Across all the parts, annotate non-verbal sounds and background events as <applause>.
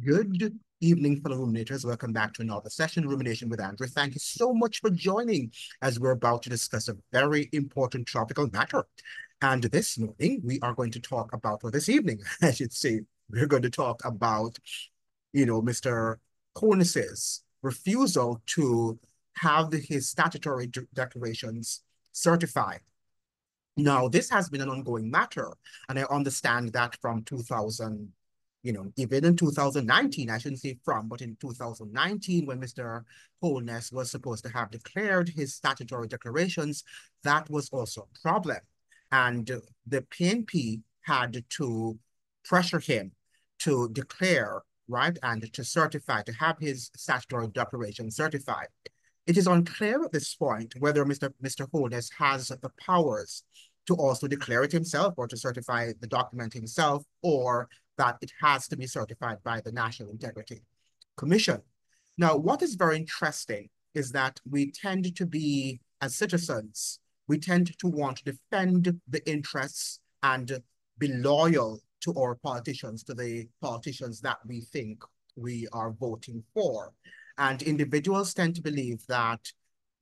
Good evening, fellow ruminators. Welcome back to another session, Rumination with Andrew. Thank you so much for joining as we're about to discuss a very important tropical matter. And this morning, we are going to talk about, or this evening, <laughs> I should say, we're going to talk about, you know, Mr. Holness's refusal to have his statutory declarations certified. Now, this has been an ongoing matter, and I understand that from 2000, you know, even in 2019, I shouldn't say from, but in 2019, when Mr. Holness was supposed to have declared his statutory declarations, that was also a problem. And the PNP had to pressure him to declare, right, and to certify, to have his statutory declaration certified. It is unclear at this point whether Mr. Mr. Holness has the powers to also declare it himself or to certify the document himself, or that it has to be certified by the National Integrity Commission. Now, what is very interesting is that we tend to be, as citizens, we tend to want to defend the interests and be loyal to our politicians, to the politicians that we think we are voting for. And individuals tend to believe that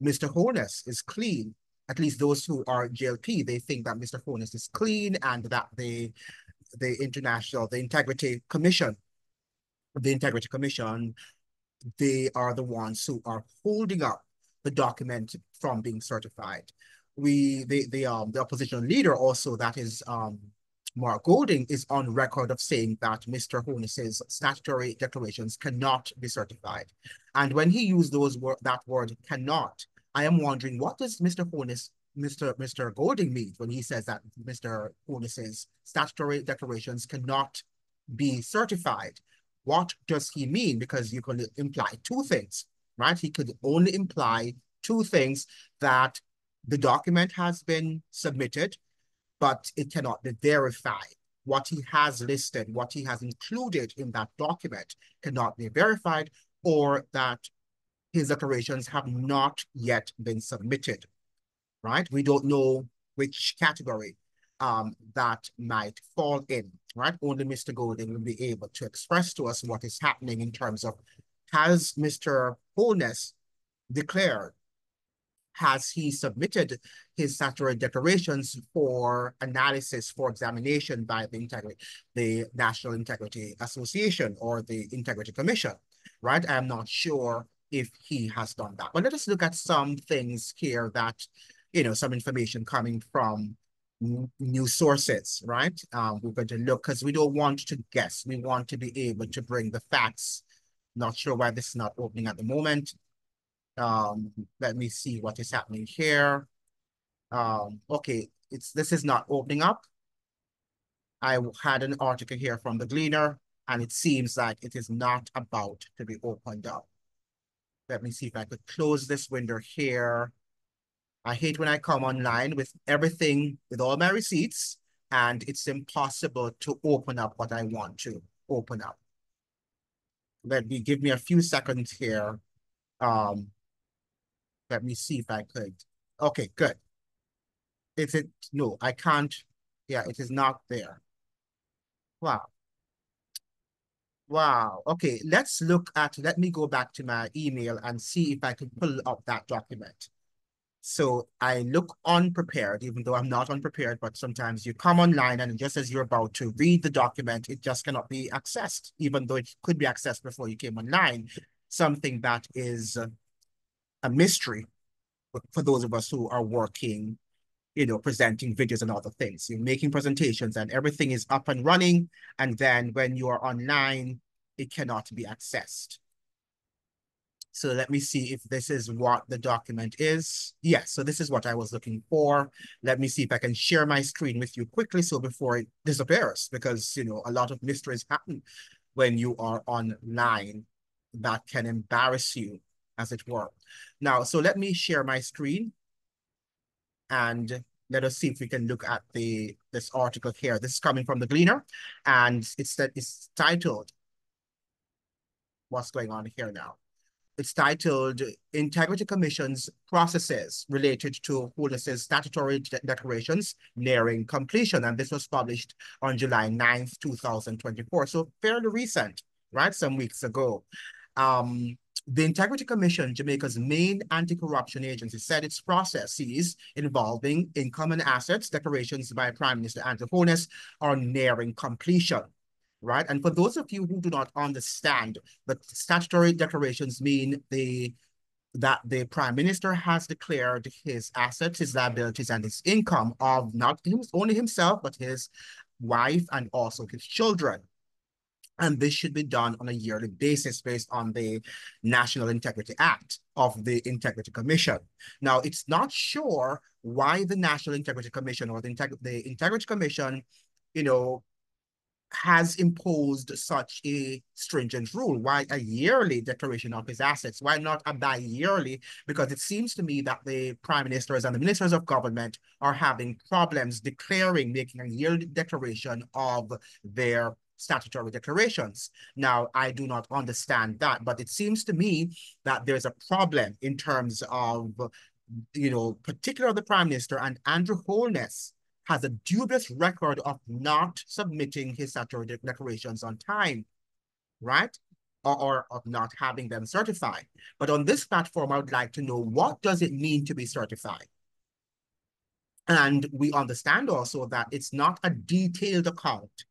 Mr. Holness is clean. At least those who are JLP, they think that Mr. Holness is clean and that the, the International, the Integrity Commission, the Integrity Commission, they are the ones who are holding up the document from being certified. We, the, the, um, the opposition leader also, that is um, Mark Golding is on record of saying that Mr. Holness's statutory declarations cannot be certified. And when he used those wor that word cannot, I am wondering what does Mr. Holness, Mr. Mr. Golding mean when he says that Mr. Holness's statutory declarations cannot be certified? What does he mean? Because you could imply two things, right? He could only imply two things that the document has been submitted but it cannot be verified. What he has listed, what he has included in that document cannot be verified or that his declarations have not yet been submitted, right? We don't know which category um, that might fall in, right? Only Mr. Golding will be able to express to us what is happening in terms of has Mr. Holness declared has he submitted his statutory declarations for analysis for examination by the integrity, the National Integrity Association or the Integrity Commission, right? I'm not sure if he has done that. But let us look at some things here that, you know, some information coming from new sources, right? Um, we're going to look because we don't want to guess. We want to be able to bring the facts. Not sure why this is not opening at the moment. Um, let me see what is happening here. Um, okay, it's this is not opening up. I had an article here from the Gleaner, and it seems like it is not about to be opened up. Let me see if I could close this window here. I hate when I come online with everything, with all my receipts, and it's impossible to open up what I want to open up. Let me give me a few seconds here. Um, let me see if I could. Okay, good. Is it, no, I can't. Yeah, it is not there. Wow. Wow. Okay, let's look at, let me go back to my email and see if I can pull up that document. So I look unprepared, even though I'm not unprepared, but sometimes you come online and just as you're about to read the document, it just cannot be accessed, even though it could be accessed before you came online. Something that is a mystery for those of us who are working, you know, presenting videos and other things. You're making presentations and everything is up and running. And then when you are online, it cannot be accessed. So let me see if this is what the document is. Yes, so this is what I was looking for. Let me see if I can share my screen with you quickly so before it disappears, because, you know, a lot of mysteries happen when you are online that can embarrass you as it were. Now, so let me share my screen and let us see if we can look at the this article here. This is coming from the Gleaner and it's that it's titled, what's going on here now? It's titled Integrity Commission's Processes Related to Holness's Statutory de Declarations Nearing Completion. And this was published on July 9th, 2024. So fairly recent right, some weeks ago. Um, the Integrity Commission, Jamaica's main anti-corruption agency, said its processes involving income and assets declarations by Prime Minister Andrew Holness are nearing completion, right? And for those of you who do not understand, the statutory declarations mean the that the prime minister has declared his assets, his liabilities, and his income of not him, only himself, but his wife and also his children. And this should be done on a yearly basis based on the National Integrity Act of the Integrity Commission. Now, it's not sure why the National Integrity Commission or the, Integ the Integrity Commission, you know, has imposed such a stringent rule. Why a yearly declaration of his assets? Why not a bi-yearly? Because it seems to me that the prime ministers and the ministers of government are having problems declaring, making a yearly declaration of their statutory declarations. Now, I do not understand that, but it seems to me that there's a problem in terms of, you know, particularly the prime minister and Andrew Holness has a dubious record of not submitting his statutory declarations on time, right? Or, or of not having them certified. But on this platform, I would like to know what does it mean to be certified? And we understand also that it's not a detailed account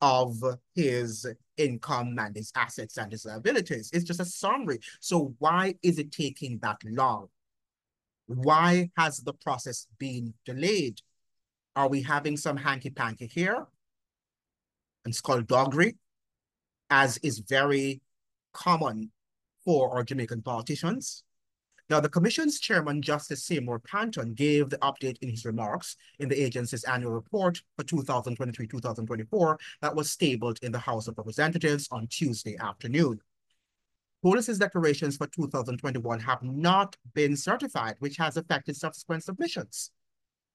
of his income and his assets and his liabilities. It's just a summary. So why is it taking that long? Why has the process been delayed? Are we having some hanky-panky here and skullduggery, as is very common for our Jamaican politicians? Now, the Commission's chairman, Justice Seymour Panton, gave the update in his remarks in the agency's annual report for 2023-2024 that was tabled in the House of Representatives on Tuesday afternoon. Holness's declarations for 2021 have not been certified, which has affected subsequent submissions.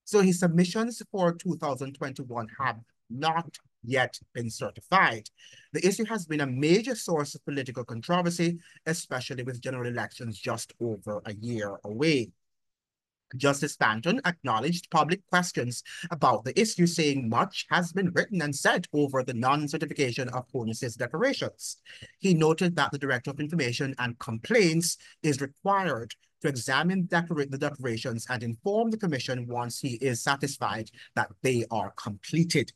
So his submissions for 2021 have not yet been certified. The issue has been a major source of political controversy, especially with general elections just over a year away. Justice Panton acknowledged public questions about the issue, saying much has been written and said over the non-certification of Holness's declarations. He noted that the Director of Information and Complaints is required to examine the declarations and inform the Commission once he is satisfied that they are completed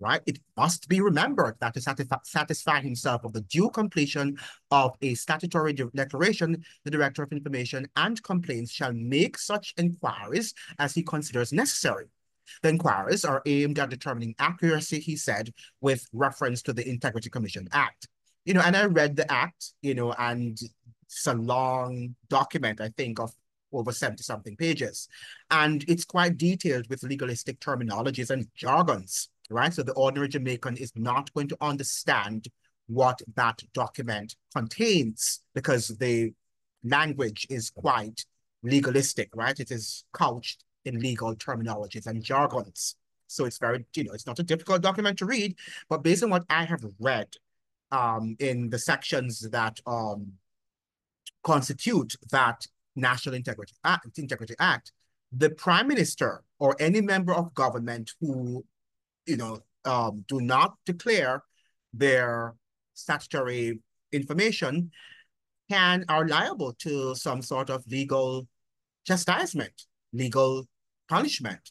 right? It must be remembered that to satisfy, himself of the due completion of a statutory de declaration, the Director of Information and Complaints shall make such inquiries as he considers necessary. The inquiries are aimed at determining accuracy, he said, with reference to the Integrity Commission Act. You know, and I read the act, you know, and it's a long document, I think, of over 70 something pages. And it's quite detailed with legalistic terminologies and jargons right? So the ordinary Jamaican is not going to understand what that document contains because the language is quite legalistic, right? It is couched in legal terminologies and jargons. So it's very, you know, it's not a difficult document to read, but based on what I have read um, in the sections that um, constitute that National Integrity Act, Integrity Act, the Prime Minister or any member of government who you know, um, do not declare their statutory information can are liable to some sort of legal chastisement, legal punishment.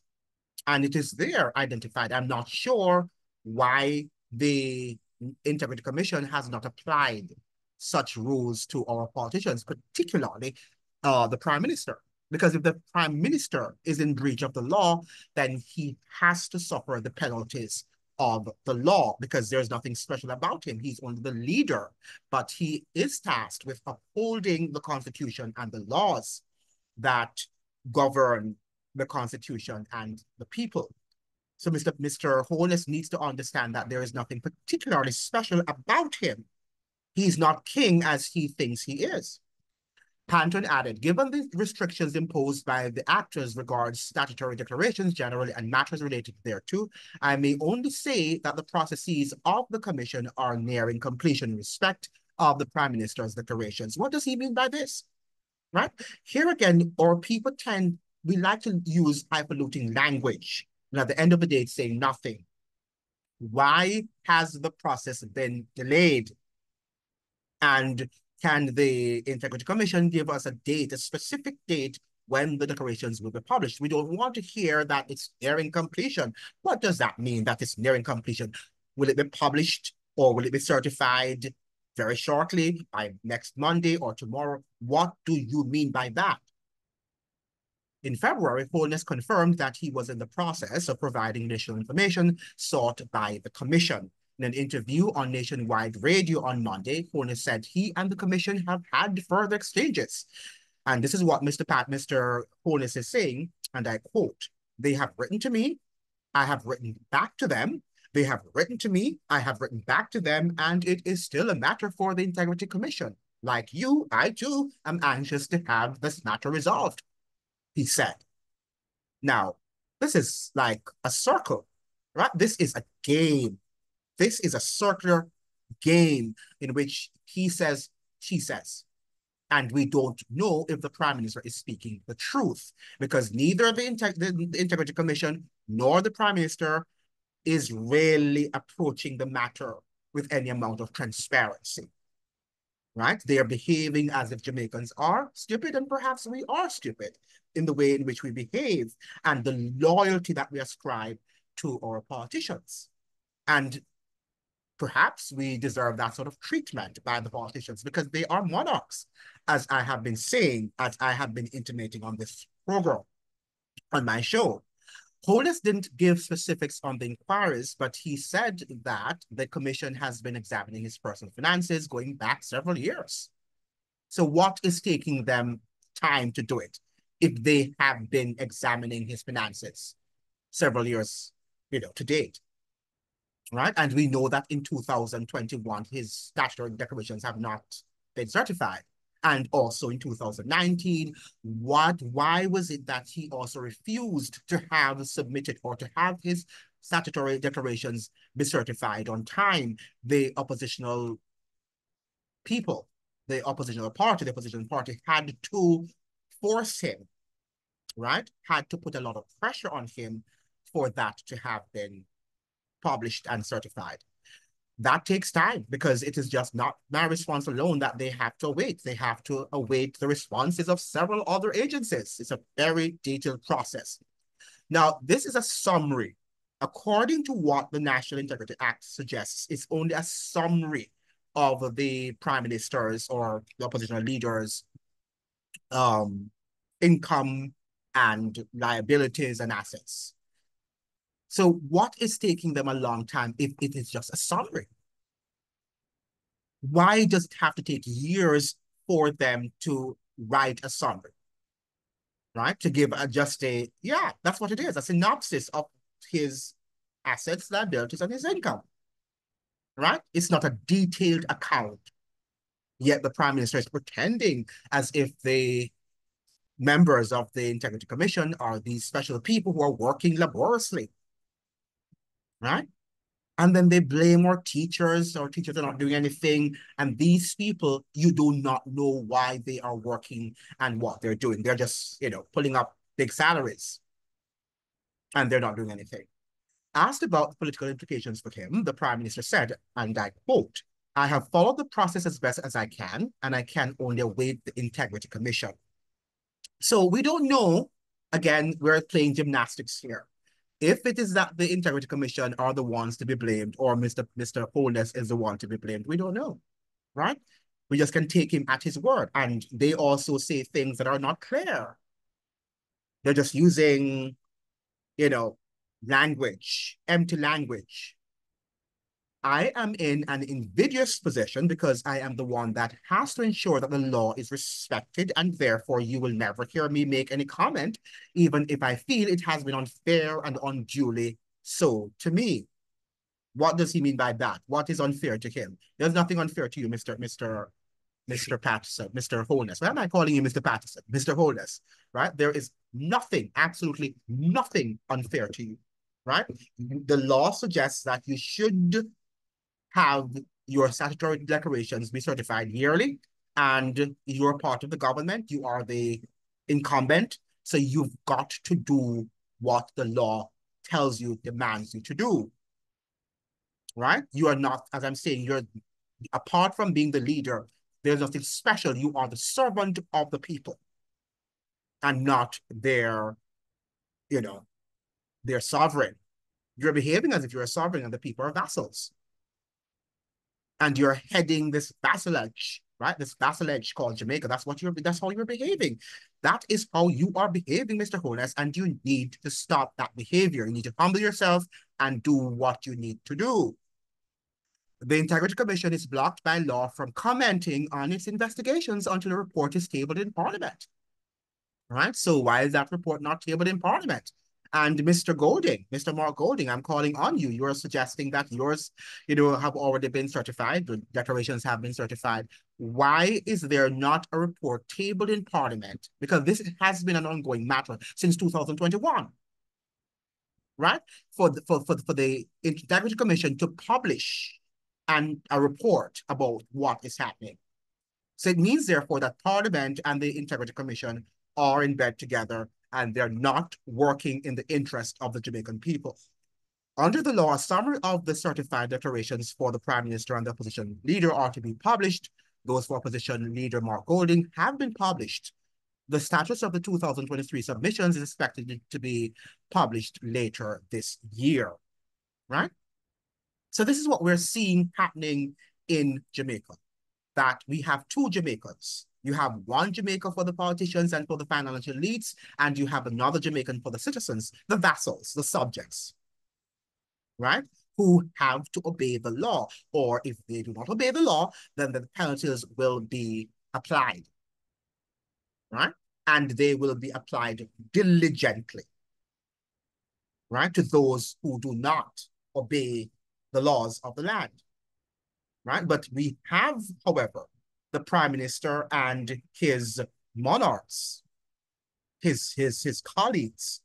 And it is there identified. I'm not sure why the Integrity Commission has not applied such rules to our politicians, particularly uh, the Prime Minister. Because if the prime minister is in breach of the law, then he has to suffer the penalties of the law because there's nothing special about him. He's only the leader, but he is tasked with upholding the constitution and the laws that govern the constitution and the people. So Mr. Mr. Holness needs to understand that there is nothing particularly special about him. He's not king as he thinks he is. Panton added, given the restrictions imposed by the actors regards statutory declarations generally and matters related thereto, I may only say that the processes of the commission are nearing completion in respect of the prime minister's declarations. What does he mean by this? Right? Here again, or people tend, we like to use highfalutin language. And at the end of the day, it's saying nothing. Why has the process been delayed? And can the Integrity Commission give us a date, a specific date when the declarations will be published? We don't want to hear that it's nearing completion. What does that mean that it's nearing completion? Will it be published or will it be certified very shortly by next Monday or tomorrow? What do you mean by that? In February, Holness confirmed that he was in the process of providing additional information sought by the commission. In an interview on Nationwide Radio on Monday, Holness said he and the commission have had further exchanges. And this is what Mr. Pat, Mr. Holness is saying, and I quote, they have written to me, I have written back to them, they have written to me, I have written back to them, and it is still a matter for the Integrity Commission. Like you, I too am anxious to have this matter resolved he said. Now, this is like a circle, right? This is a game. This is a circular game in which he says, she says. And we don't know if the prime minister is speaking the truth because neither the, Integ the, Integrity Commission nor the prime minister is really approaching the matter with any amount of transparency right? They are behaving as if Jamaicans are stupid, and perhaps we are stupid in the way in which we behave and the loyalty that we ascribe to our politicians. And perhaps we deserve that sort of treatment by the politicians because they are monarchs, as I have been saying, as I have been intimating on this program, on my show. Holness didn't give specifics on the inquiries, but he said that the commission has been examining his personal finances going back several years. So what is taking them time to do it if they have been examining his finances several years, you know, to date? Right? And we know that in 2021, his statutory declarations have not been certified. And also in 2019 what why was it that he also refused to have submitted or to have his statutory declarations be certified on time? The oppositional people the oppositional party the opposition party had to force him right? Had to put a lot of pressure on him for that to have been published and certified that takes time because it is just not my response alone that they have to await. They have to await the responses of several other agencies. It's a very detailed process. Now, this is a summary. According to what the National Integrity Act suggests, it's only a summary of the prime ministers or the oppositional leaders' um, income and liabilities and assets. So what is taking them a long time if it is just a summary? Why does it have to take years for them to write a summary? Right? To give a, just a, yeah, that's what it is, a synopsis of his assets, liabilities, and his income. Right? It's not a detailed account. Yet the Prime Minister is pretending as if the members of the Integrity Commission are these special people who are working laboriously right? And then they blame our teachers, our teachers are not doing anything. And these people, you do not know why they are working and what they're doing. They're just, you know, pulling up big salaries and they're not doing anything. Asked about the political implications for him, the prime minister said, and I quote, I have followed the process as best as I can, and I can only await the Integrity Commission. So we don't know. Again, we're playing gymnastics here. If it is that the Integrity Commission are the ones to be blamed or Mr. Mr. Holness is the one to be blamed, we don't know, right? We just can take him at his word. And they also say things that are not clear. They're just using, you know, language, empty language, I am in an invidious position because I am the one that has to ensure that the law is respected and therefore you will never hear me make any comment, even if I feel it has been unfair and unduly so to me. What does he mean by that? What is unfair to him? There's nothing unfair to you, Mr. Mr. Mr. Patterson, Mr. Holness. Why am I calling you Mr. Patterson? Mr. Holness, right? There is nothing, absolutely nothing unfair to you, right? The law suggests that you should have your statutory declarations be certified yearly and you're part of the government, you are the incumbent, so you've got to do what the law tells you, demands you to do. Right? You are not, as I'm saying, you're apart from being the leader, there's nothing special. You are the servant of the people and not their, you know, their sovereign. You're behaving as if you're a sovereign and the people are vassals. And you're heading this vassalage, right? This vassalage called Jamaica. That's what you're, that's how you're behaving. That is how you are behaving, Mr. Holness, and you need to stop that behavior. You need to humble yourself and do what you need to do. The Integrity Commission is blocked by law from commenting on its investigations until a report is tabled in Parliament. Right? So why is that report not tabled in Parliament? And Mr. Golding, Mr. Mark Golding, I'm calling on you. You are suggesting that yours, you know, have already been certified. The declarations have been certified. Why is there not a report tabled in Parliament? Because this has been an ongoing matter since 2021 right? For the, for, for, for the Integrity Commission to publish and a report about what is happening. So it means, therefore, that Parliament and the Integrity Commission are in bed together and they're not working in the interest of the Jamaican people. Under the law, a summary of the certified declarations for the Prime Minister and the opposition leader are to be published. Those for opposition leader Mark Golding have been published. The status of the 2023 submissions is expected to be published later this year, right? So this is what we're seeing happening in Jamaica, that we have two Jamaicas. You have one Jamaica for the politicians and for the financial elites, and you have another Jamaican for the citizens, the vassals, the subjects, right? Who have to obey the law, or if they do not obey the law, then the penalties will be applied, right? And they will be applied diligently, right? To those who do not obey the laws of the land, right? But we have, however, the prime minister and his monarchs, his, his, his colleagues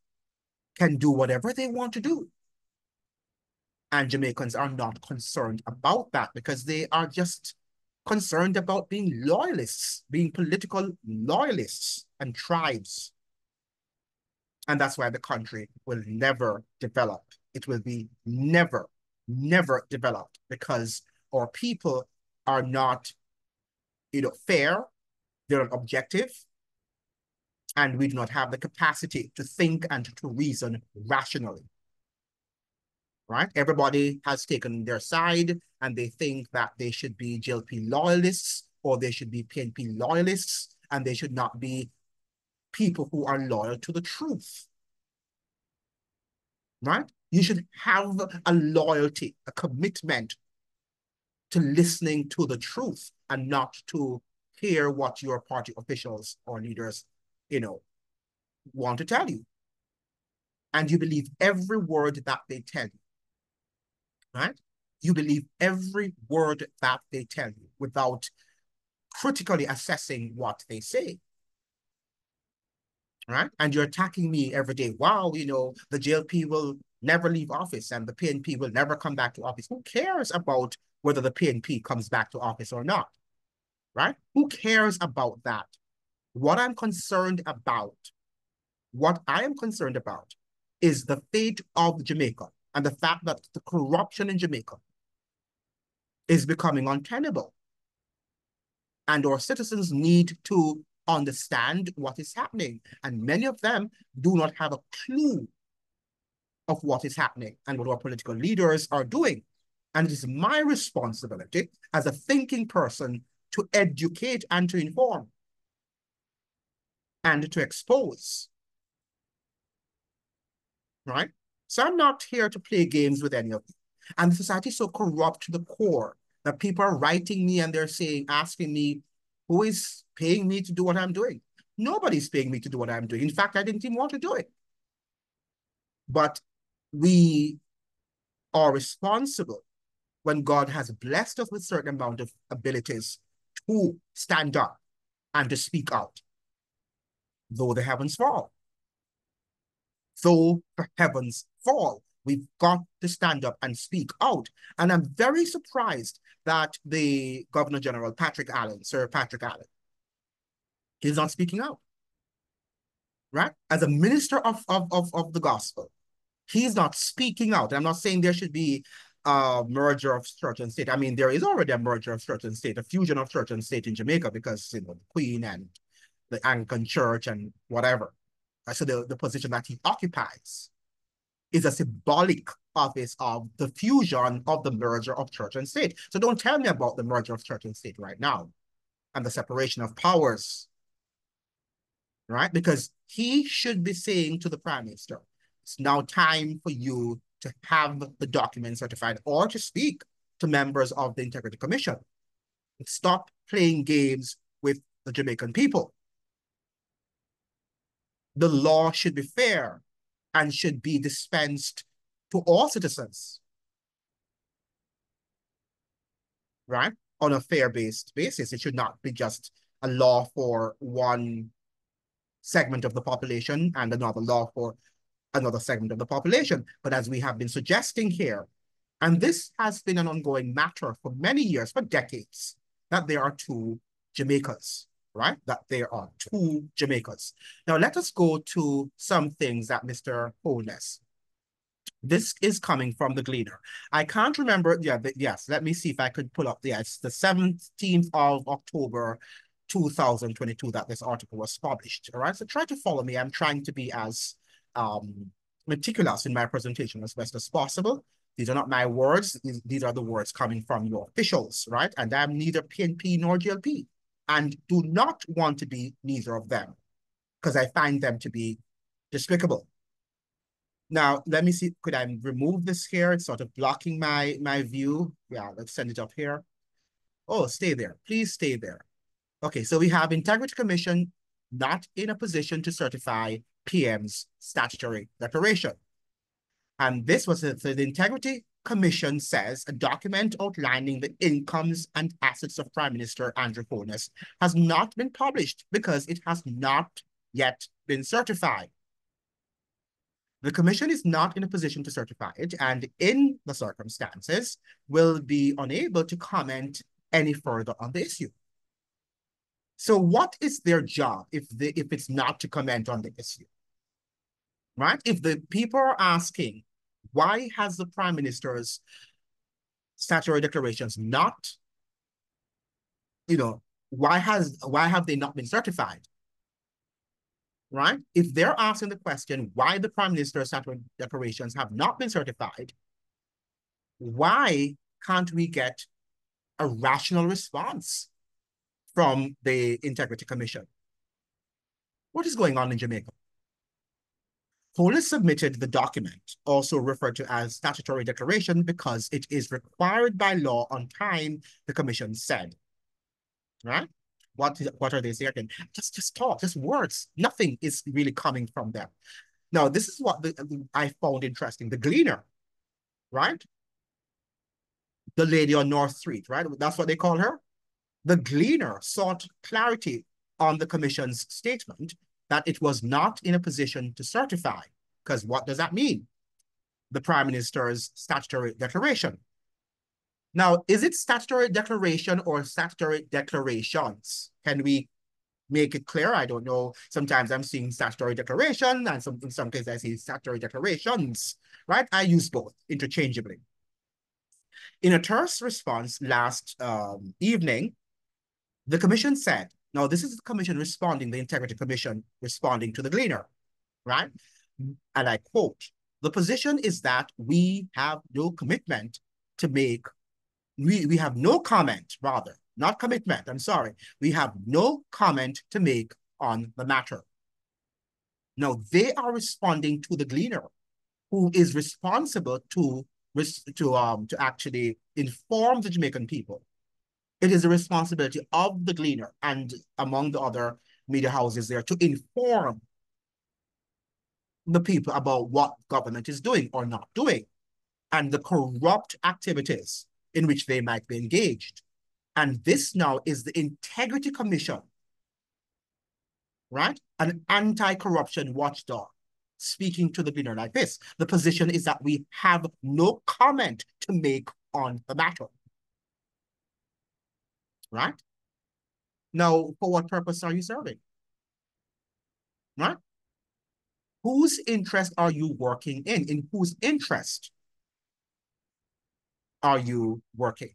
can do whatever they want to do. And Jamaicans are not concerned about that because they are just concerned about being loyalists, being political loyalists and tribes. And that's why the country will never develop. It will be never never developed because our people are not, you know, fair, they're not objective, and we do not have the capacity to think and to reason rationally. Right? Everybody has taken their side and they think that they should be JLP loyalists or they should be PNP loyalists and they should not be people who are loyal to the truth. Right? You should have a loyalty, a commitment to listening to the truth and not to hear what your party officials or leaders, you know, want to tell you. And you believe every word that they tell you, right? You believe every word that they tell you without critically assessing what they say right? And you're attacking me every day. Wow, you know, the JLP will never leave office and the PNP will never come back to office. Who cares about whether the PNP comes back to office or not, right? Who cares about that? What I'm concerned about, what I am concerned about is the fate of Jamaica and the fact that the corruption in Jamaica is becoming untenable. And our citizens need to understand what is happening. And many of them do not have a clue of what is happening and what our political leaders are doing. And it is my responsibility as a thinking person to educate and to inform and to expose. Right? So I'm not here to play games with any of you. And the society is so corrupt to the core that people are writing me and they're saying, asking me, who is paying me to do what I'm doing? Nobody's paying me to do what I'm doing. In fact, I didn't even want to do it. But we are responsible when God has blessed us with certain amount of abilities to stand up and to speak out, though the heavens fall. Though the heavens fall, we've got to stand up and speak out. And I'm very surprised that the Governor General, Patrick Allen, Sir Patrick Allen, is not speaking out. Right? As a minister of, of, of, of the gospel, he's not speaking out. I'm not saying there should be a merger of church and state. I mean, there is already a merger of church and state, a fusion of church and state in Jamaica because, you know, the Queen and the Anglican Church and whatever. Uh, so the, the position that he occupies is a symbolic office of the fusion of the merger of church and state. So don't tell me about the merger of church and state right now and the separation of powers, right? Because he should be saying to the prime minister, it's now time for you to have the document certified or to speak to members of the Integrity Commission. Stop playing games with the Jamaican people. The law should be fair and should be dispensed to all citizens. Right? On a fair-based basis. It should not be just a law for one segment of the population and another law for another segment of the population. But as we have been suggesting here, and this has been an ongoing matter for many years, for decades, that there are two Jamaicas, right? That there are two Jamaicas. Now let us go to some things that Mr. Holness. This is coming from the Gleaner. I can't remember, yeah, but yes, let me see if I could pull up, yes, the 17th of October, 2022 that this article was published, all right? So try to follow me. I'm trying to be as um, meticulous in my presentation as best as possible. These are not my words. These, are the words coming from your officials, right? And I'm neither PNP nor JLP and do not want to be neither of them because I find them to be despicable. Now, let me see, could I remove this here? It's sort of blocking my, my view. Yeah, let's send it up here. Oh, stay there. Please stay there. Okay, so we have Integrity Commission not in a position to certify PM's statutory declaration. And this was the Integrity Commission says a document outlining the incomes and assets of Prime Minister Andrew Holness has not been published because it has not yet been certified. The commission is not in a position to certify it and in the circumstances will be unable to comment any further on the issue. So what is their job if, they, if it's not to comment on the issue? Right? If the people are asking, why has the prime minister's statutory declarations not, you know, why has why have they not been certified? Right? If they're asking the question why the prime minister's statutory declarations have not been certified, why can't we get a rational response from the Integrity Commission? What is going on in Jamaica? Holness submitted the document, also referred to as statutory declaration, because it is required by law on time, the commission said. Right? What, what are they saying? Just, just talk, just words. Nothing is really coming from them. Now, this is what the, I found interesting. The Gleaner, right? The lady on North Street, right? That's what they call her. The Gleaner sought clarity on the commission's statement that it was not in a position to certify. Because what does that mean? The Prime Minister's statutory declaration. Now, is it statutory declaration or statutory declarations? Can we make it clear? I don't know. Sometimes I'm seeing statutory declaration and some, in some cases I see statutory declarations, right? I use both interchangeably. In a terse response last um, evening, the commission said now, this is the commission responding, the Integrity Commission responding to the Gleaner, right? And I quote, the position is that we have no commitment to make, we, we have no comment, rather, not commitment, I'm sorry. We have no comment to make on the matter. Now, they are responding to the Gleaner, who is responsible to, to, um, to actually inform the Jamaican people it is the responsibility of the gleaner and among the other media houses there to inform the people about what government is doing or not doing and the corrupt activities in which they might be engaged. And this now is the Integrity Commission, right? An anti-corruption watchdog speaking to the gleaner like this. The position is that we have no comment to make on the matter right? Now, for what purpose are you serving? Right? Whose interest are you working in? In whose interest? are you working?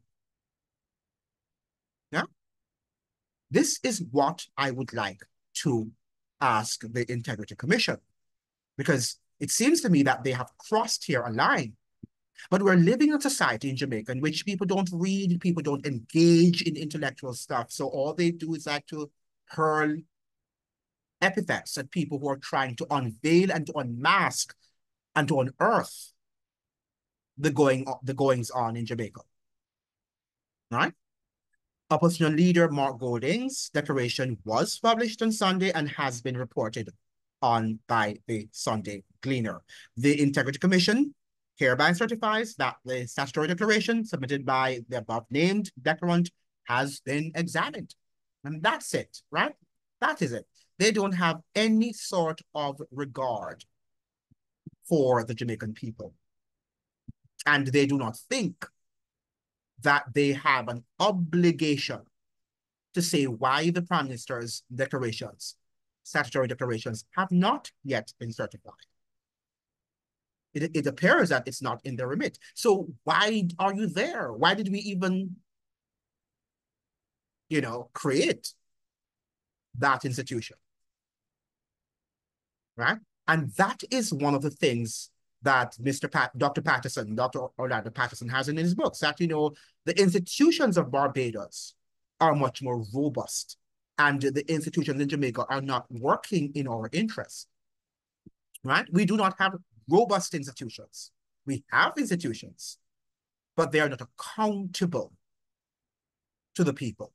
Yeah. This is what I would like to ask the Integrity Commission, because it seems to me that they have crossed here a line. But we're living in a society in Jamaica in which people don't read, people don't engage in intellectual stuff. So all they do is like to hurl epithets at people who are trying to unveil and to unmask and to unearth the going the goings on in Jamaica. Right? Opposition leader Mark Golding's declaration was published on Sunday and has been reported on by the Sunday Gleaner. The Integrity Commission hereby certifies that the statutory declaration submitted by the above named declarant has been examined. And that's it, right? That is it. They don't have any sort of regard for the Jamaican people. And they do not think that they have an obligation to say why the Prime Minister's declarations, statutory declarations, have not yet been certified. It, it appears that it's not in their remit. So why are you there? Why did we even, you know, create that institution? Right? And that is one of the things that Mr. Pat, Dr. Patterson, Dr. Orlando Patterson has in his books, that, you know, the institutions of Barbados are much more robust and the institutions in Jamaica are not working in our interest, right? We do not have robust institutions. We have institutions, but they are not accountable to the people.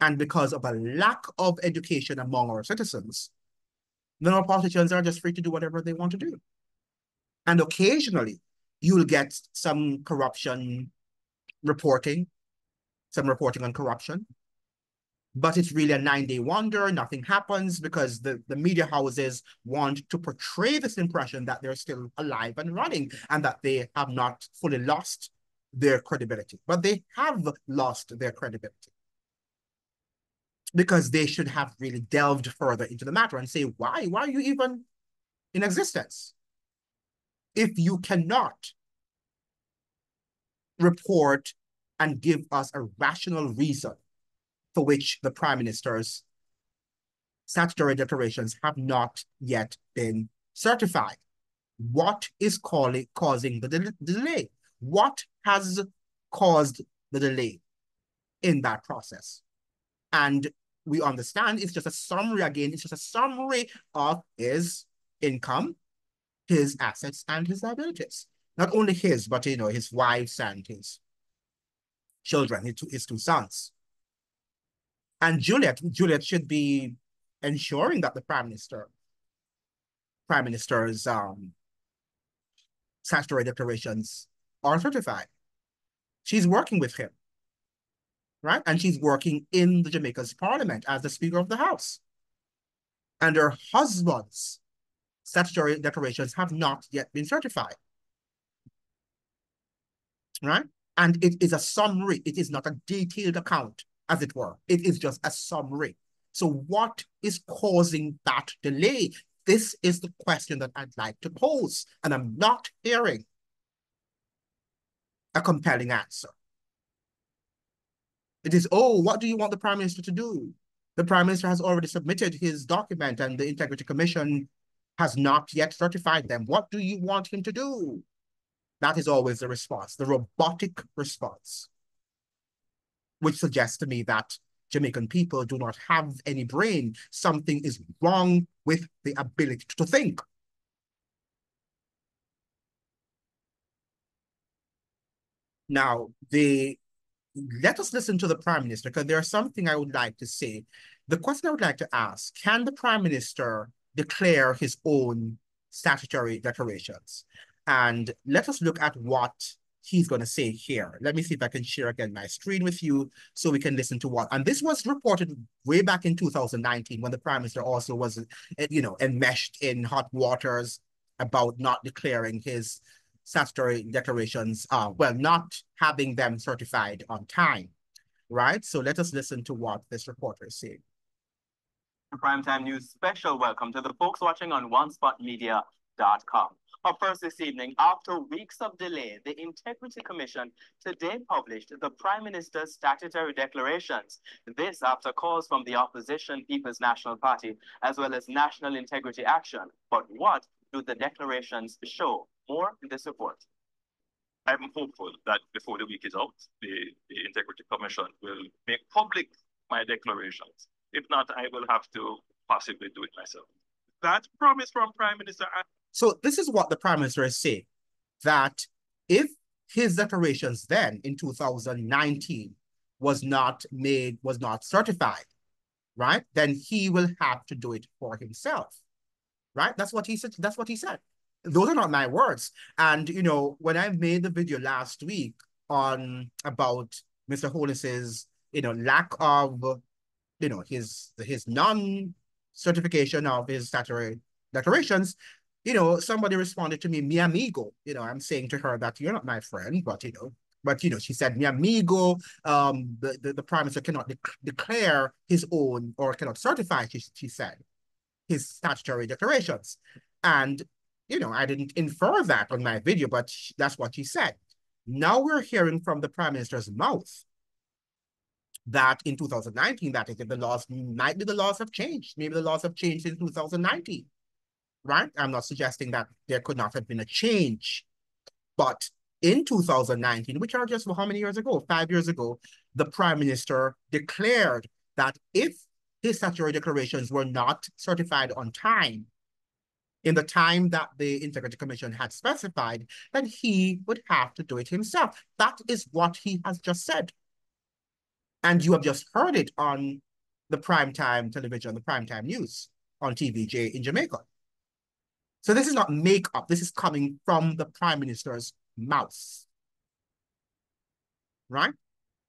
And because of a lack of education among our citizens, then our politicians are just free to do whatever they want to do. And occasionally, you'll get some corruption reporting, some reporting on corruption. But it's really a nine-day wonder. Nothing happens because the, the media houses want to portray this impression that they're still alive and running and that they have not fully lost their credibility. But they have lost their credibility because they should have really delved further into the matter and say, why? Why are you even in existence? If you cannot report and give us a rational reason for which the prime minister's statutory declarations have not yet been certified. What is calling, causing the, de delay? What has caused the delay in that process? And we understand it's just a summary again, it's just a summary of his income, his assets, and his liabilities. Not only his, but you know, his wives and his children, his two, his two sons. And Juliet, Juliet should be ensuring that the prime minister, prime minister's um, statutory declarations are certified. She's working with him, right? And she's working in the Jamaica's parliament as the Speaker of the House. And her husband's statutory declarations have not yet been certified, right? And it is a summary. It is not a detailed account as it were. It is just a summary. So what is causing that delay? This is the question that I'd like to pose, and I'm not hearing a compelling answer. It is, oh, what do you want the Prime Minister to do? The Prime Minister has already submitted his document and the Integrity Commission has not yet certified them. What do you want him to do? That is always the response, the robotic response which suggests to me that Jamaican people do not have any brain. Something is wrong with the ability to think. Now, the let us listen to the Prime Minister, because there's something I would like to say. The question I would like to ask, can the Prime Minister declare his own statutory declarations? And let us look at what he's going to say here. Let me see if I can share again my screen with you so we can listen to what. And this was reported way back in 2019 when the prime minister also was, eh, you know, enmeshed in hot waters about not declaring his statutory declarations, uh, well, not having them certified on time, right? So let us listen to what this reporter is saying. Primetime News special welcome to the folks watching on OneSpotMedia.com. Up first this evening, after weeks of delay, the Integrity Commission today published the Prime Minister's statutory declarations. This after calls from the opposition People's National Party, as well as National Integrity Action. But what do the declarations show? More in this report. I'm hopeful that before the week is out, the, the Integrity Commission will make public my declarations. If not, I will have to possibly do it myself. That promise from Prime Minister so this is what the prime minister is saying, that if his declarations then in 2019 was not made, was not certified, right, then he will have to do it for himself, right? That's what he said. That's what he said. Those are not my words. And, you know, when I made the video last week on about Mr. Holness's, you know, lack of, you know, his, his non-certification of his statutory declarations, you know, somebody responded to me, mi amigo. You know, I'm saying to her that you're not my friend, but you know, but you know, she said, mi amigo, um, the, the, the prime minister cannot de declare his own or cannot certify, she, she said, his statutory declarations. And, you know, I didn't infer that on my video, but that's what she said. Now we're hearing from the prime minister's mouth that in 2019, that is, the laws, might be the laws have changed. Maybe the laws have changed in 2019 right? I'm not suggesting that there could not have been a change. But in 2019, which are just how many years ago? Five years ago, the prime minister declared that if his statutory declarations were not certified on time, in the time that the Integrity Commission had specified, then he would have to do it himself. That is what he has just said. And you have just heard it on the primetime television, the primetime news on TVJ in Jamaica. So this is not makeup. This is coming from the prime minister's mouth. Right?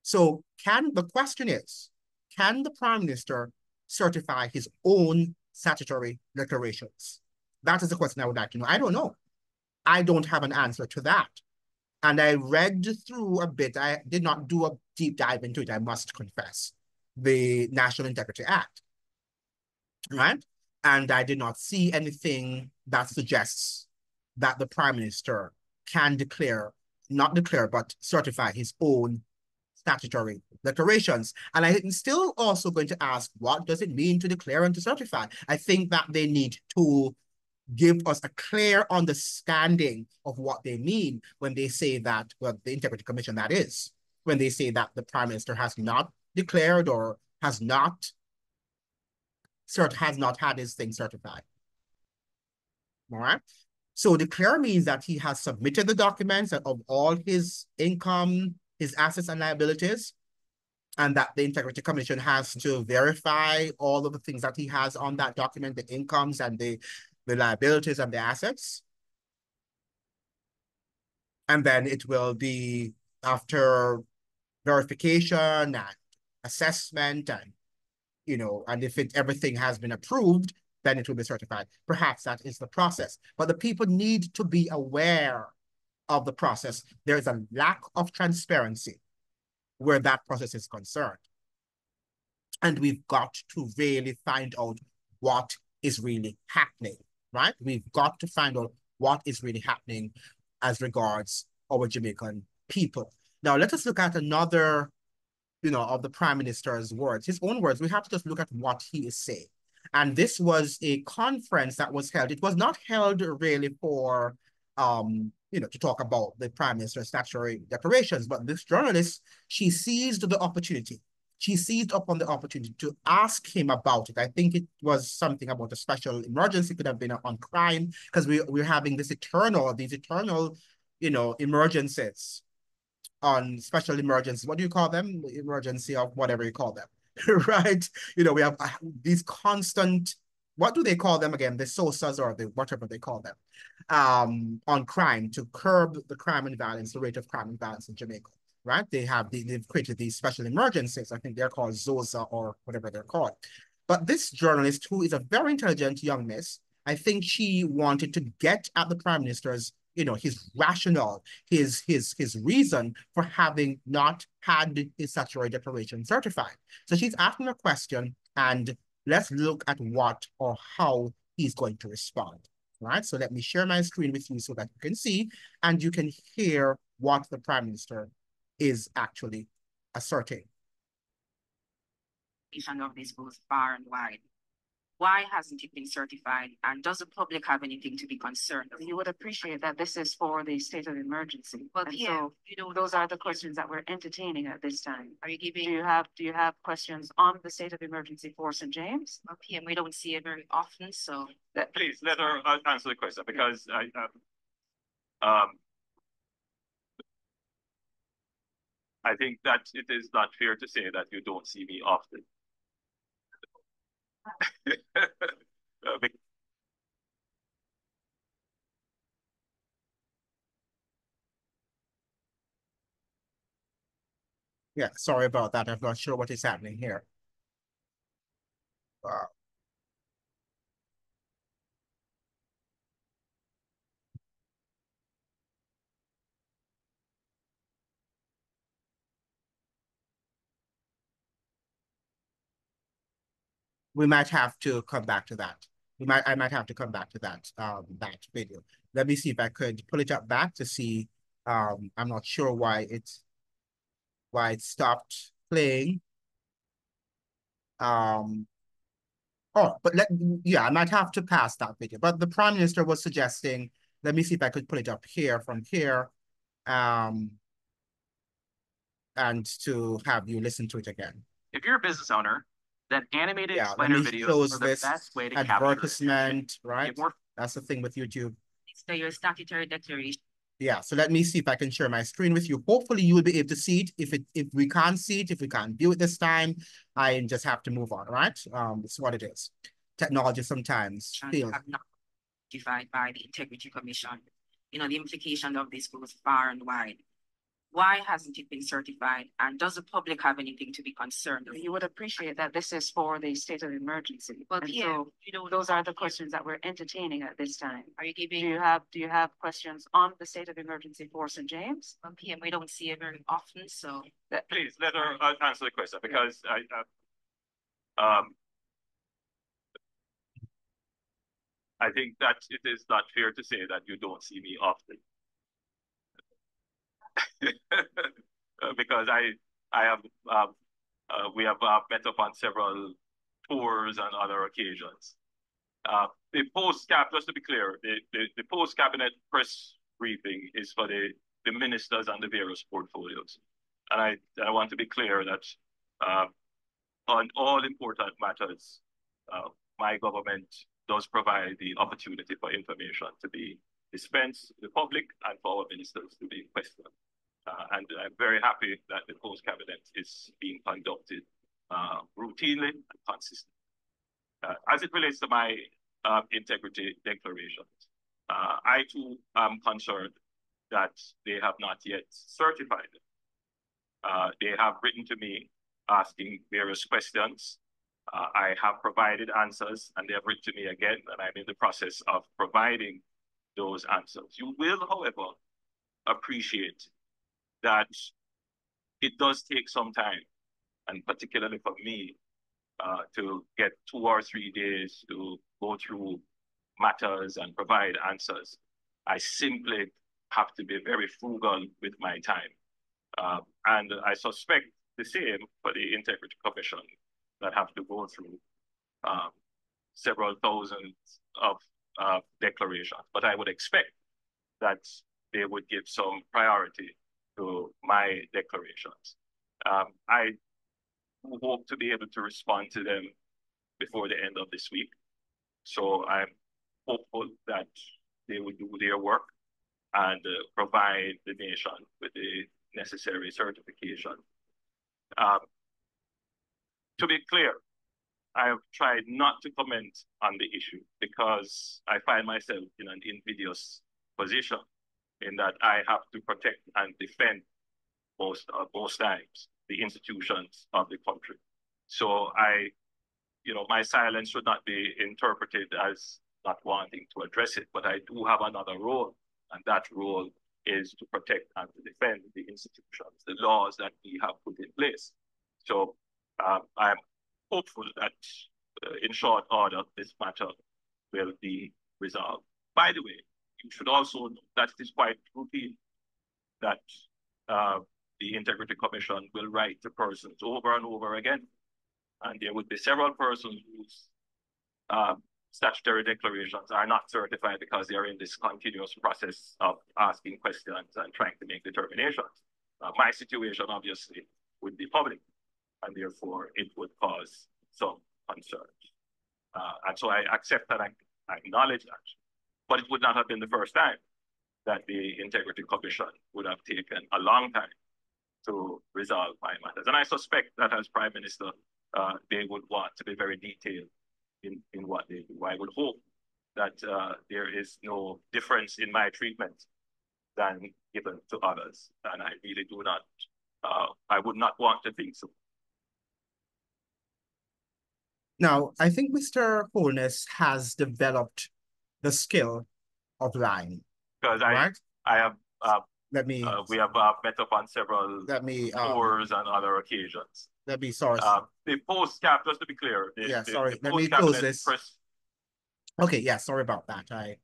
So can the question is, can the prime minister certify his own statutory declarations? That is the question I would like to know. I don't know. I don't have an answer to that. And I read through a bit. I did not do a deep dive into it, I must confess, the National Integrity Act. Right? And I did not see anything that suggests that the prime minister can declare, not declare, but certify his own statutory declarations. And I'm still also going to ask, what does it mean to declare and to certify? I think that they need to give us a clear understanding of what they mean when they say that, well, the Integrity Commission, that is, when they say that the Prime Minister has not declared or has not cert has not had his thing certified. All right. So declare means that he has submitted the documents of all his income, his assets and liabilities, and that the Integrity Commission has to verify all of the things that he has on that document, the incomes and the, the liabilities and the assets. And then it will be after verification and assessment and you know, and if it everything has been approved, then it will be certified. Perhaps that is the process. But the people need to be aware of the process. There is a lack of transparency where that process is concerned. And we've got to really find out what is really happening, right? We've got to find out what is really happening as regards our Jamaican people. Now, let us look at another you know, of the prime minister's words, his own words, we have to just look at what he is saying. And this was a conference that was held. It was not held really for, um, you know, to talk about the prime minister's statutory declarations, but this journalist, she seized the opportunity. She seized upon the opportunity to ask him about it. I think it was something about a special emergency, could have been on crime, because we, we're having this eternal, these eternal, you know, emergencies on special emergencies. What do you call them? Emergency of whatever you call them, <laughs> right? You know, we have uh, these constant, what do they call them again? The SOSAs or the whatever they call them, um, on crime to curb the crime and violence, the rate of crime and violence in Jamaica, right? They have, they, they've created these special emergencies. I think they're called ZOSA or whatever they're called. But this journalist, who is a very intelligent young miss, I think she wanted to get at the prime minister's you know, his rationale, his his his reason for having not had his statutory declaration certified. So she's asking a question, and let's look at what or how he's going to respond. right? So let me share my screen with you so that you can see and you can hear what the Prime Minister is actually asserting. Of this goes far and wide. Why hasn't it been certified? And does the public have anything to be concerned of? You would appreciate that this is for the state of emergency. Well, and yeah, so you know, those are the questions that we're entertaining at this time. Are you giving? Do you have Do you have questions on the state of emergency for St. James? Well, PM, we don't see it very often, so. That, Please let her uh, answer the question because I. Uh, um, I think that it is not fair to say that you don't see me often. <laughs> Yeah, sorry about that. I'm not sure what is happening here. Wow. We might have to come back to that. We might, I might have to come back to that, um, that video. Let me see if I could pull it up back to see. Um, I'm not sure why it's, why it stopped playing. Um, oh, but let, yeah, I might have to pass that video. But the prime minister was suggesting, let me see if I could pull it up here from here. Um, and to have you listen to it again. If you're a business owner that animated yeah, explainer videos are the best way to advertisement, right? More... That's the thing with YouTube. So your statutory declaration. Yeah, so let me see if I can share my screen with you. Hopefully you will be able to see it. If it if we can't see it, if we can't view it this time, I just have to move on, right? Um, it's what it is. Technology sometimes fails. Not defined by the Integrity Commission. You know, the implication of this goes far and wide. Why hasn't it been certified? And does the public have anything to be concerned of? You would appreciate that this is for the state of emergency. Well, yeah, so you know, those are the questions that we're entertaining at this time. Are you giving? Do you have Do you have questions on the state of emergency for St. James? Well, PM, we don't see it very often, so. That, Please let her uh, answer the question because I. Uh, um, I think that it is not fair to say that you don't see me often. <laughs> because I I have uh, uh, we have met up on several tours and other occasions. Uh, the post cap, just to be clear, the, the, the post cabinet press briefing is for the, the ministers and the various portfolios. And I, I want to be clear that uh, on all important matters, uh, my government does provide the opportunity for information to be dispensed to the public and for our ministers to be questioned. Uh, and I'm very happy that the post cabinet is being conducted uh, routinely and consistently. Uh, as it relates to my um, integrity declarations, I too am concerned that they have not yet certified them. Uh, they have written to me asking various questions. Uh, I have provided answers and they have written to me again, and I'm in the process of providing those answers. You will, however, appreciate that it does take some time, and particularly for me, uh, to get two or three days to go through matters and provide answers. I simply have to be very frugal with my time. Uh, and I suspect the same for the Integrity Commission that have to go through um, several thousands of uh, declarations. But I would expect that they would give some priority to my declarations. Um, I hope to be able to respond to them before the end of this week. So I'm hopeful that they will do their work and uh, provide the nation with the necessary certification. Um, to be clear, I have tried not to comment on the issue because I find myself in an invidious position in that I have to protect and defend most uh, most times the institutions of the country. So I, you know, my silence should not be interpreted as not wanting to address it, but I do have another role, and that role is to protect and to defend the institutions, the laws that we have put in place. So um, I'm hopeful that uh, in short order, this matter will be resolved. by the way, you should also know that it is quite routine that uh, the Integrity Commission will write to persons over and over again. And there would be several persons whose uh, statutory declarations are not certified because they are in this continuous process of asking questions and trying to make determinations. Uh, my situation, obviously, would be public, and therefore it would cause some concerns. Uh, and so I accept that, I, I acknowledge that. But it would not have been the first time that the Integrity Commission would have taken a long time to resolve my matters. And I suspect that as Prime Minister, uh, they would want to be very detailed in, in what they do. I would hope that uh, there is no difference in my treatment than given to others. And I really do not, uh, I would not want to think so. Now, I think Mr. Holness has developed the skill of lying. Because I, right? I have uh, let me. Uh, we have uh, met up on several let me um, tours and other occasions. Let me sorry. Uh, the post cap, just to be clear. The, yeah, the, sorry. The let me close this. Press... Okay, yeah, sorry about that. I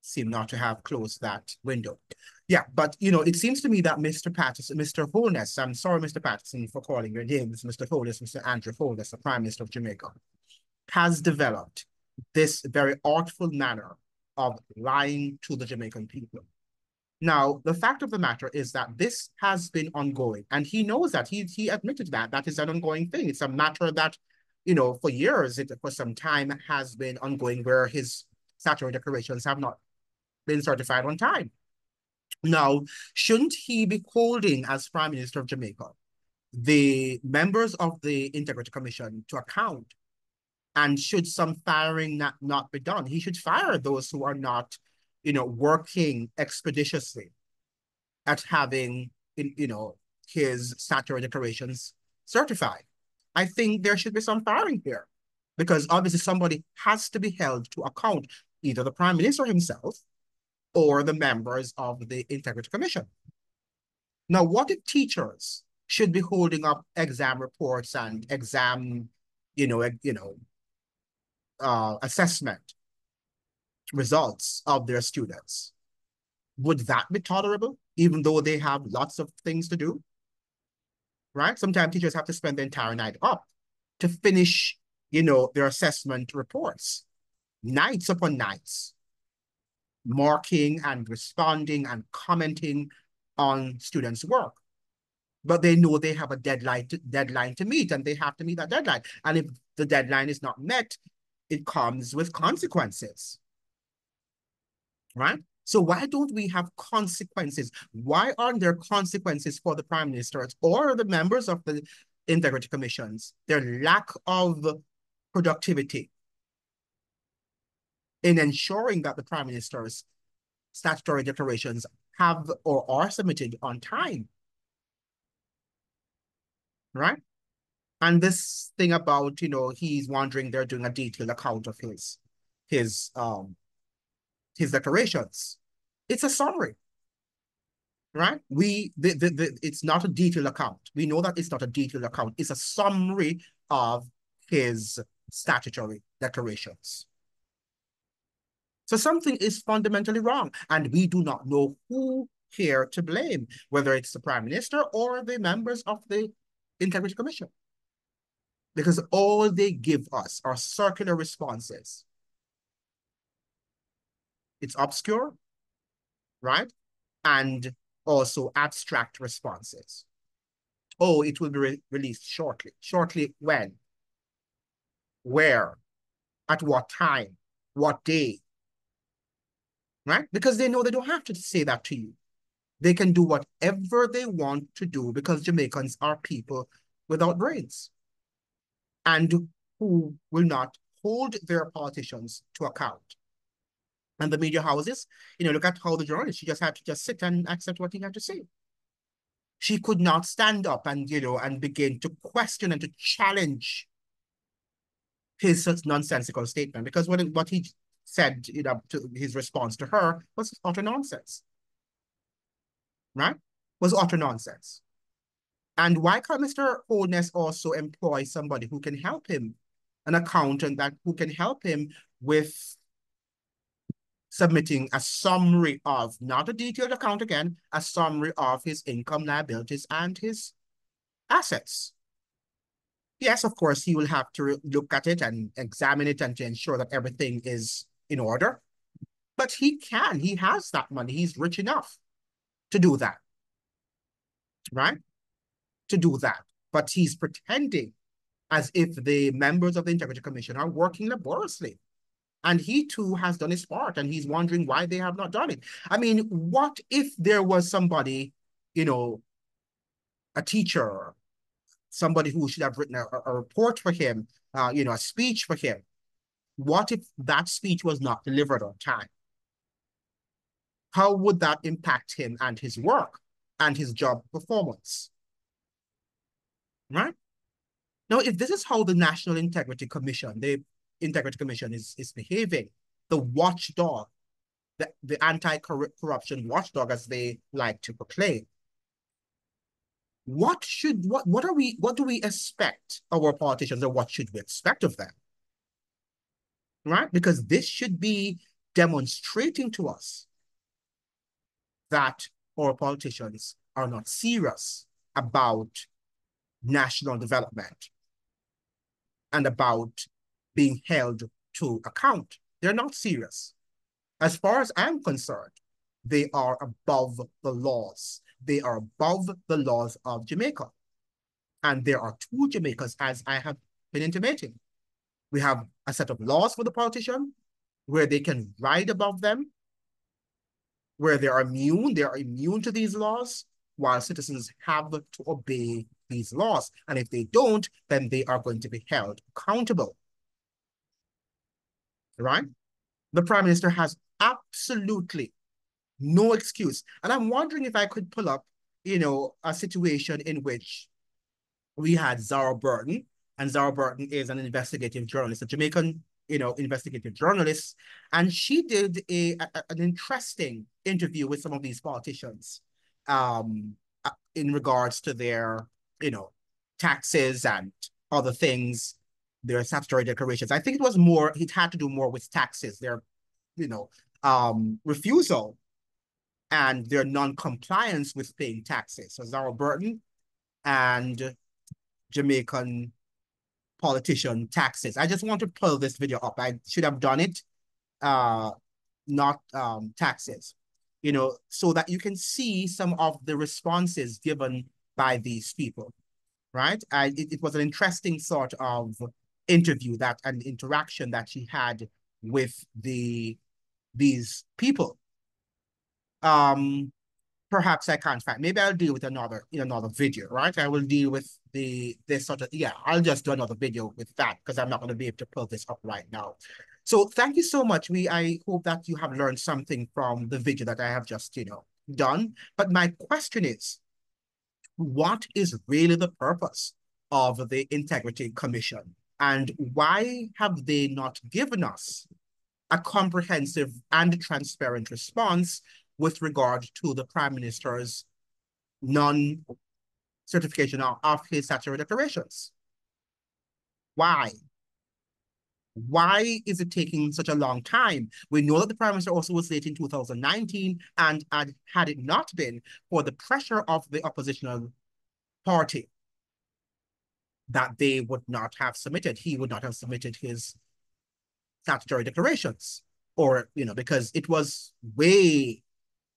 seem not to have closed that window. Yeah, but you know, it seems to me that Mr. Patterson, Mr. Holness, I'm sorry, Mr. Patterson, for calling your names, Mr. Holness, Mr. Andrew Holness, the Prime Minister of Jamaica, has developed this very artful manner of lying to the Jamaican people. Now, the fact of the matter is that this has been ongoing, and he knows that. He, he admitted that. That is an ongoing thing. It's a matter that, you know, for years, it, for some time, has been ongoing where his statutory declarations have not been certified on time. Now, shouldn't he be holding, as Prime Minister of Jamaica, the members of the Integrity Commission to account? And should some firing not, not be done, he should fire those who are not you know, working expeditiously at having, you know, his statutory declarations certified. I think there should be some firing here because obviously somebody has to be held to account, either the prime minister himself or the members of the Integrity Commission. Now, what if teachers should be holding up exam reports and exam, you know, you know, uh, assessment results of their students. Would that be tolerable, even though they have lots of things to do? Right? Sometimes teachers have to spend the entire night up to finish, you know, their assessment reports, nights upon nights, marking and responding and commenting on students' work. But they know they have a deadline to, deadline to meet and they have to meet that deadline. And if the deadline is not met, it comes with consequences right? So why don't we have consequences? Why aren't there consequences for the prime ministers or the members of the integrity commissions? Their lack of productivity in ensuring that the prime minister's statutory declarations have or are submitted on time. Right? And this thing about, you know, he's wondering they're doing a detailed account of his his um his declarations. It's a summary, right? We the, the, the, It's not a detailed account. We know that it's not a detailed account. It's a summary of his statutory declarations. So something is fundamentally wrong, and we do not know who here to blame, whether it's the prime minister or the members of the Integrity Commission. Because all they give us are circular responses it's obscure, right? And also abstract responses. Oh, it will be re released shortly. Shortly when? Where? At what time? What day? Right? Because they know they don't have to say that to you. They can do whatever they want to do because Jamaicans are people without brains and who will not hold their politicians to account and the media houses, you know, look at how the journalist, she just had to just sit and accept what he had to say. She could not stand up and, you know, and begin to question and to challenge his nonsensical statement because what, what he said, you know, to his response to her was utter nonsense. Right? Was utter nonsense. And why can't Mr. Holness also employ somebody who can help him, an accountant that who can help him with submitting a summary of, not a detailed account again, a summary of his income, liabilities, and his assets. Yes, of course, he will have to look at it and examine it and to ensure that everything is in order. But he can, he has that money. He's rich enough to do that, right? To do that. But he's pretending as if the members of the Integrity Commission are working laboriously. And he too has done his part and he's wondering why they have not done it. I mean, what if there was somebody, you know, a teacher, somebody who should have written a, a report for him, uh, you know, a speech for him. What if that speech was not delivered on time? How would that impact him and his work and his job performance? Right? Now, if this is how the National Integrity Commission, the Integrity Commission is, is behaving, the watchdog, the, the anti-corruption watchdog, as they like to proclaim, what should what what are we what do we expect our politicians or what should we expect of them right because this should be demonstrating to us that our politicians are not serious about national development and about being held to account they're not serious as far as i'm concerned they are above the laws they are above the laws of Jamaica. And there are two Jamaicas, as I have been intimating. We have a set of laws for the politician where they can ride above them, where they are immune, they are immune to these laws, while citizens have to obey these laws. And if they don't, then they are going to be held accountable. Right? The Prime Minister has absolutely no excuse. And I'm wondering if I could pull up, you know, a situation in which we had Zahra Burton, and Zahra Burton is an investigative journalist, a Jamaican, you know, investigative journalist, and she did a, a an interesting interview with some of these politicians, um, uh, in regards to their, you know, taxes and other things, their statutory declarations. I think it was more, it had to do more with taxes, their, you know, um, refusal and their non-compliance with paying taxes. So Zahra Burton and Jamaican politician taxes. I just want to pull this video up. I should have done it, uh, not um, taxes, you know, so that you can see some of the responses given by these people, right? I, it, it was an interesting sort of interview that an interaction that she had with the these people um perhaps I can't find. Maybe I'll deal with another in another video, right? I will deal with the this sort of yeah. I'll just do another video with that because I'm not going to be able to pull this up right now. So thank you so much. We I hope that you have learned something from the video that I have just you know done. But my question is, what is really the purpose of the Integrity Commission, and why have they not given us a comprehensive and transparent response with regard to the Prime Minister's non-certification of, of his statutory declarations. Why? Why is it taking such a long time? We know that the Prime Minister also was late in 2019, and, and had it not been for the pressure of the oppositional party, that they would not have submitted, he would not have submitted his statutory declarations. Or, you know, because it was way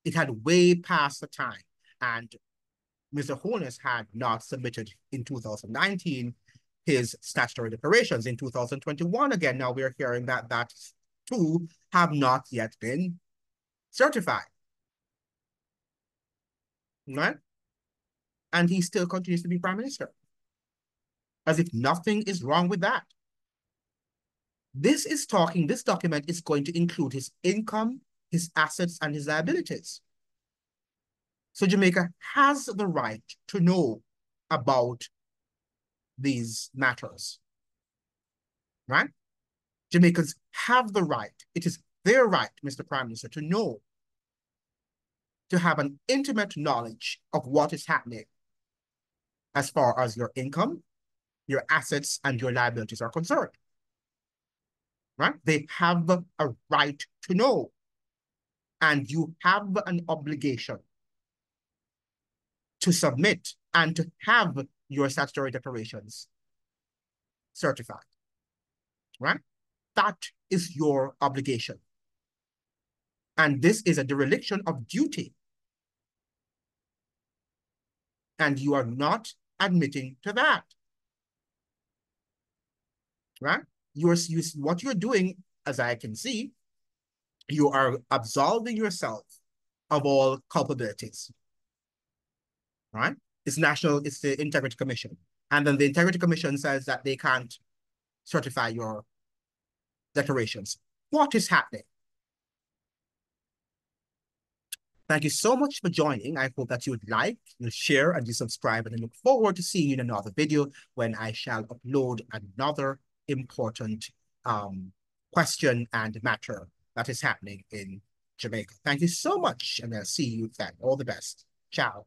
it had way past the time. And Mr. Holness had not submitted in 2019 his statutory declarations. In 2021, again, now we're hearing that that two have not yet been certified. Right? And he still continues to be prime minister. As if nothing is wrong with that. This is talking, this document is going to include his income, his assets and his liabilities. So Jamaica has the right to know about these matters, right? Jamaicans have the right, it is their right, Mr. Prime Minister, to know, to have an intimate knowledge of what is happening as far as your income, your assets, and your liabilities are concerned, right? They have a right to know and you have an obligation to submit and to have your statutory declarations certified, right? That is your obligation. And this is a dereliction of duty. And you are not admitting to that. Right? You're, you, what you're doing, as I can see, you are absolving yourself of all culpabilities. Right? It's national, it's the Integrity Commission. And then the Integrity Commission says that they can't certify your declarations. What is happening? Thank you so much for joining. I hope that you would like, you share, and you subscribe. And I look forward to seeing you in another video when I shall upload another important um, question and matter that is happening in Jamaica. Thank you so much, and I'll see you then. All the best. Ciao.